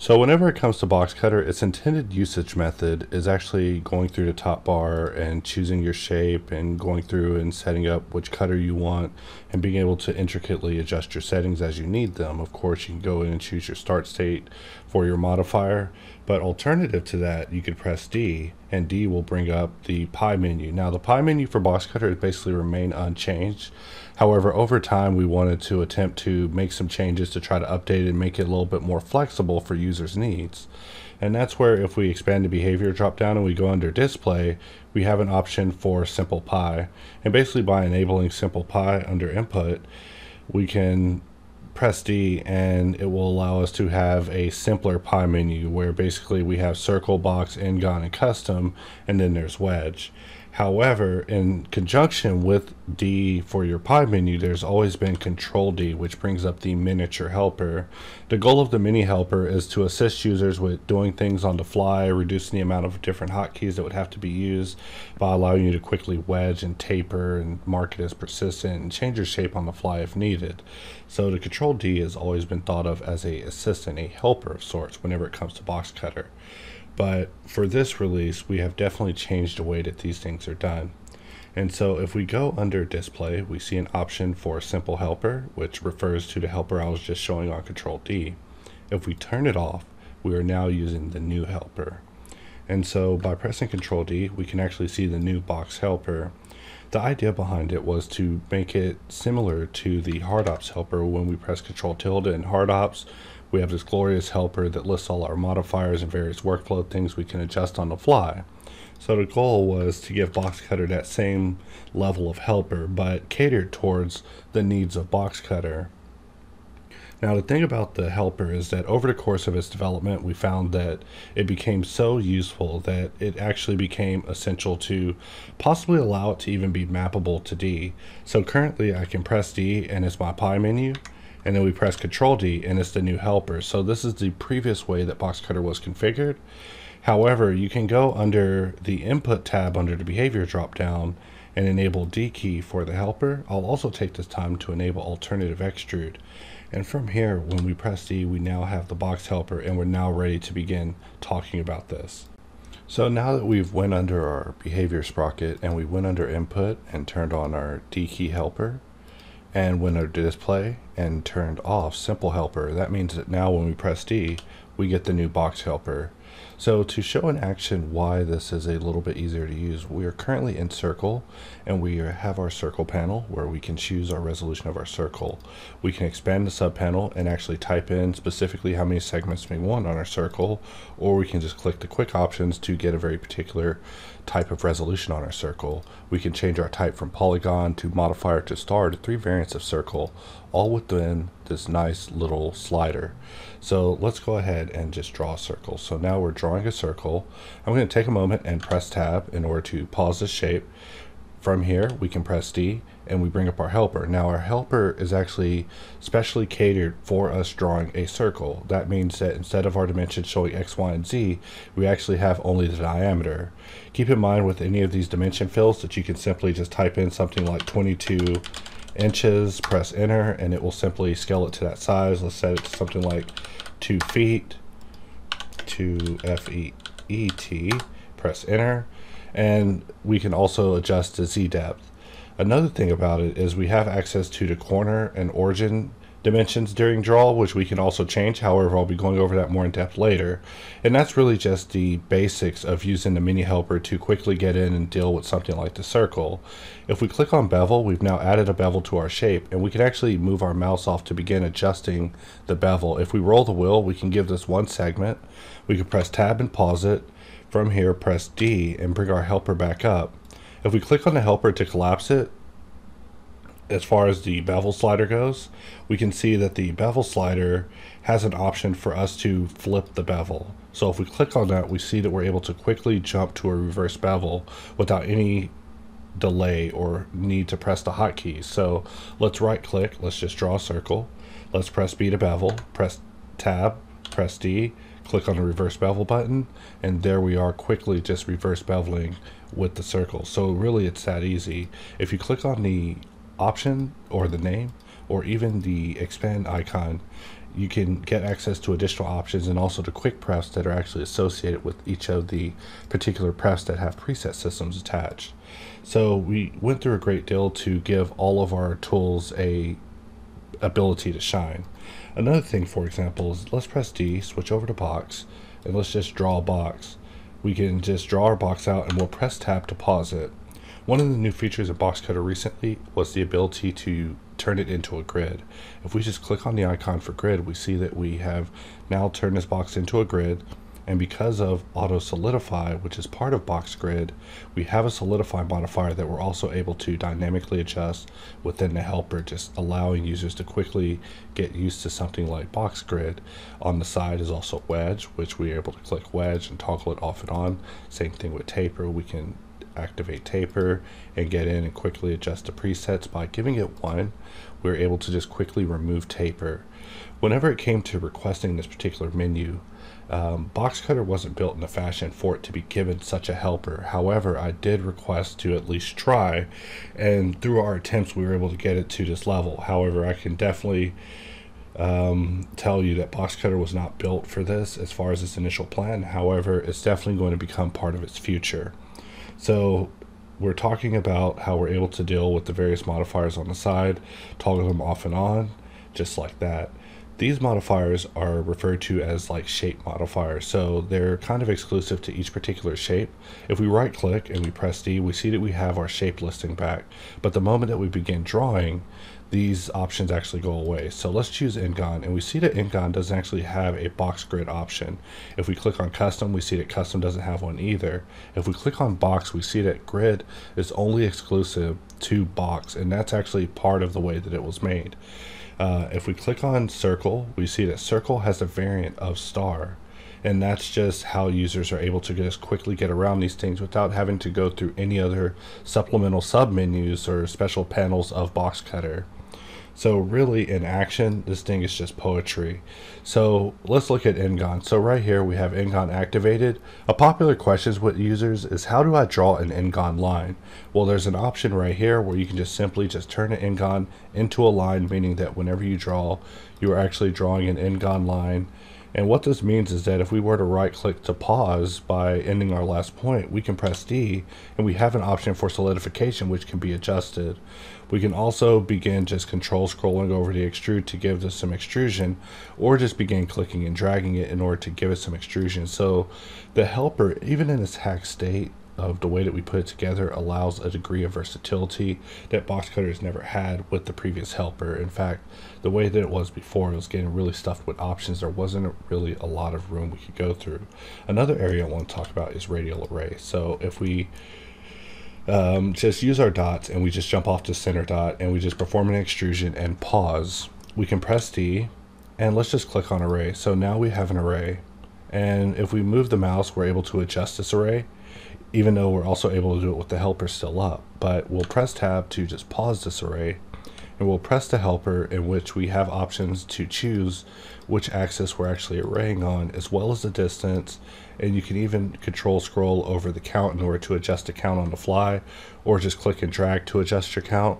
So whenever it comes to box cutter, its intended usage method is actually going through the top bar and choosing your shape and going through and setting up which cutter you want and being able to intricately adjust your settings as you need them. Of course, you can go in and choose your start state for your modifier, but alternative to that, you could press D and D will bring up the pie menu. Now the pie menu for box cutter basically remained unchanged. However, over time, we wanted to attempt to make some changes to try to update it and make it a little bit more flexible for users' needs. And that's where if we expand the behavior drop down and we go under display, we have an option for simple pie. And basically by enabling simple pie under input, we can press D and it will allow us to have a simpler pie menu where basically we have circle, box, Ngon, and custom, and then there's wedge. However, in conjunction with D for your pie menu, there's always been Control D, which brings up the miniature helper. The goal of the mini helper is to assist users with doing things on the fly, reducing the amount of different hotkeys that would have to be used by allowing you to quickly wedge and taper and mark it as persistent and change your shape on the fly if needed. So the Control D has always been thought of as a assistant, a helper of sorts whenever it comes to box cutter. But for this release, we have definitely changed the way that these things are done. And so if we go under display, we see an option for simple helper, which refers to the helper I was just showing on control D. If we turn it off, we are now using the new helper. And so by pressing control D, we can actually see the new box helper. The idea behind it was to make it similar to the hard ops helper when we press control tilde in hard ops we have this glorious helper that lists all our modifiers and various workflow things we can adjust on the fly. So the goal was to give Boxcutter that same level of helper, but catered towards the needs of Boxcutter. Now the thing about the helper is that over the course of its development, we found that it became so useful that it actually became essential to possibly allow it to even be mappable to D. So currently I can press D and it's my pie menu and then we press Control D and it's the new helper. So this is the previous way that Box Cutter was configured. However, you can go under the Input tab under the Behavior dropdown and enable D key for the helper. I'll also take this time to enable Alternative Extrude. And from here, when we press D, we now have the box helper and we're now ready to begin talking about this. So now that we've went under our behavior sprocket and we went under input and turned on our D key helper, and when a display and turned off simple helper that means that now when we press D we get the new box helper so to show in action why this is a little bit easier to use, we are currently in circle and we have our circle panel where we can choose our resolution of our circle. We can expand the sub panel and actually type in specifically how many segments we want on our circle or we can just click the quick options to get a very particular type of resolution on our circle. We can change our type from polygon to modifier to star to three variants of circle all within this nice little slider. So let's go ahead and just draw a circle. So now we're drawing a circle. I'm going to take a moment and press tab in order to pause this shape. From here, we can press D and we bring up our helper. Now our helper is actually specially catered for us drawing a circle. That means that instead of our dimensions showing X, Y, and Z, we actually have only the diameter. Keep in mind with any of these dimension fills that you can simply just type in something like 22 inches, press enter, and it will simply scale it to that size. Let's set it to something like 2 feet, 2 F-E-E-T, press enter, and we can also adjust the Z depth. Another thing about it is we have access to the corner and origin dimensions during draw, which we can also change. However, I'll be going over that more in depth later. And that's really just the basics of using the mini helper to quickly get in and deal with something like the circle. If we click on bevel, we've now added a bevel to our shape and we can actually move our mouse off to begin adjusting the bevel. If we roll the wheel, we can give this one segment. We can press tab and pause it. From here, press D and bring our helper back up. If we click on the helper to collapse it, as far as the bevel slider goes, we can see that the bevel slider has an option for us to flip the bevel. So if we click on that, we see that we're able to quickly jump to a reverse bevel without any delay or need to press the hotkey. So let's right click, let's just draw a circle. Let's press B to bevel, press tab, press D, click on the reverse bevel button, and there we are quickly just reverse beveling with the circle. So really it's that easy. If you click on the option or the name, or even the expand icon, you can get access to additional options and also to quick prefs that are actually associated with each of the particular prefs that have preset systems attached. So we went through a great deal to give all of our tools a ability to shine. Another thing, for example, is let's press D, switch over to box, and let's just draw a box. We can just draw our box out and we'll press tab to pause it. One of the new features of Box Cutter recently was the ability to turn it into a grid. If we just click on the icon for grid, we see that we have now turned this box into a grid. And because of auto solidify, which is part of box grid, we have a solidify modifier that we're also able to dynamically adjust within the helper, just allowing users to quickly get used to something like box grid. On the side is also wedge, which we're able to click wedge and toggle it off and on. Same thing with taper. We can activate taper and get in and quickly adjust the presets. By giving it one we are able to just quickly remove taper. Whenever it came to requesting this particular menu um, box cutter wasn't built in a fashion for it to be given such a helper. However i did request to at least try and through our attempts we were able to get it to this level. However i can definitely um, tell you that box cutter was not built for this as far as its initial plan. However it's definitely going to become part of its future so we're talking about how we're able to deal with the various modifiers on the side, toggle them off and on, just like that. These modifiers are referred to as like shape modifiers, so they're kind of exclusive to each particular shape. If we right click and we press D, we see that we have our shape listing back. But the moment that we begin drawing, these options actually go away. So let's choose Ngon, and we see that Ngon doesn't actually have a box grid option. If we click on custom, we see that custom doesn't have one either. If we click on box, we see that grid is only exclusive to box, and that's actually part of the way that it was made. Uh, if we click on circle, we see that circle has a variant of star and that's just how users are able to just quickly get around these things without having to go through any other supplemental submenus or special panels of box cutter. So really in action, this thing is just poetry. So let's look at Ngon. So right here we have Ngon activated. A popular question with users is how do I draw an Ngon line? Well, there's an option right here where you can just simply just turn an Ngon into a line, meaning that whenever you draw, you are actually drawing an Ngon line and what this means is that if we were to right click to pause by ending our last point, we can press D and we have an option for solidification which can be adjusted. We can also begin just control scrolling over the extrude to give this some extrusion or just begin clicking and dragging it in order to give it some extrusion. So the helper, even in its hack state, of the way that we put it together allows a degree of versatility that box cutters never had with the previous helper. In fact, the way that it was before, it was getting really stuffed with options. There wasn't really a lot of room we could go through. Another area I want to talk about is radial array. So if we um, just use our dots and we just jump off to center dot and we just perform an extrusion and pause, we can press D and let's just click on array. So now we have an array. And if we move the mouse, we're able to adjust this array even though we're also able to do it with the helper still up. But we'll press tab to just pause this array and we'll press the helper in which we have options to choose which axis we're actually arraying on as well as the distance. And you can even control scroll over the count in order to adjust the count on the fly or just click and drag to adjust your count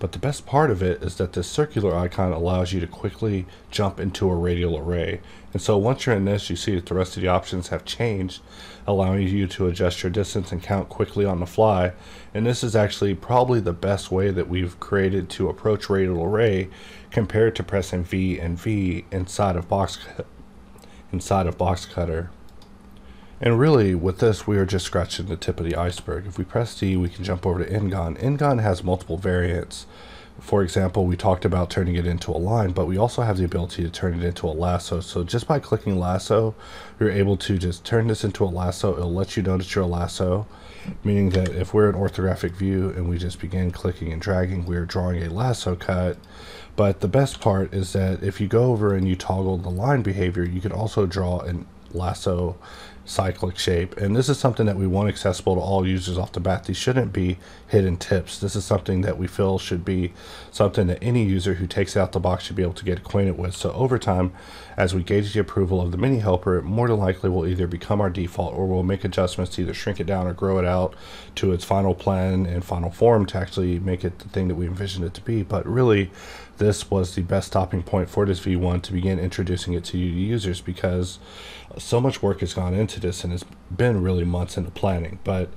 but the best part of it is that this circular icon allows you to quickly jump into a radial array. And so once you're in this, you see that the rest of the options have changed, allowing you to adjust your distance and count quickly on the fly. And this is actually probably the best way that we've created to approach radial array compared to pressing V and V inside of box inside of box cutter. And really, with this, we are just scratching the tip of the iceberg. If we press D, we can jump over to Ngon. Ngon has multiple variants. For example, we talked about turning it into a line, but we also have the ability to turn it into a lasso. So just by clicking lasso, you're able to just turn this into a lasso. It'll let you know that you're a lasso, meaning that if we're in orthographic view and we just begin clicking and dragging, we're drawing a lasso cut. But the best part is that if you go over and you toggle the line behavior, you can also draw an lasso cyclic shape. And this is something that we want accessible to all users off the bat. These shouldn't be hidden tips. This is something that we feel should be something that any user who takes out the box should be able to get acquainted with. So over time, as we gauge the approval of the mini helper, it more than likely will either become our default or we'll make adjustments to either shrink it down or grow it out to its final plan and final form to actually make it the thing that we envisioned it to be. But really, this was the best stopping point for this V1 to begin introducing it to users because so much work has gone into this and it's been really months into planning. But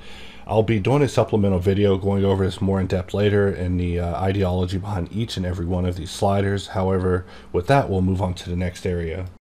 I'll be doing a supplemental video going over this more in depth later and the uh, ideology behind each and every one of these sliders. However, with that, we'll move on to the next area.